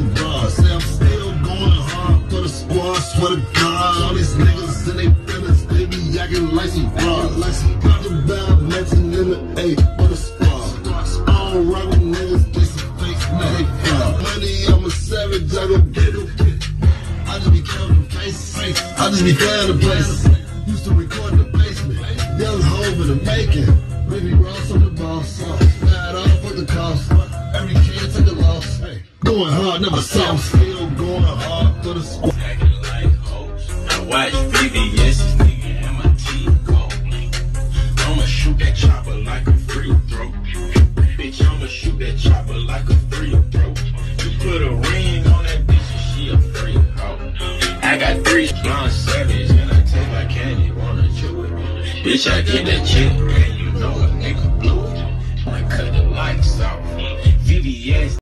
and bars. Say I'm still going hard for the squad, swear to God. All these niggas and they feelings, they be acting like some bras. Like some fucking bad matching in the eight for the squad. I don't rock with niggas, they some fakes, now they fraud. Money, I'm a savage, I don't get it. I just be counting faces, I just be clearing places. Used to record in the basement, young hoe in the making. Baby, bro. Going hard, never soft. Still going hard to the squad. Acting like hoes. I watch VVS's nigga and my teeth cold. I'ma shoot that chopper like a free throw. Bitch, I'ma shoot that chopper like a free throw. You put a ring on that bitch and she a free hoe. I got three blonde savage and I take my candy, wanna chew it. Bitch, I get that check and you know a nigga blew it. I cut the lights off. VVS.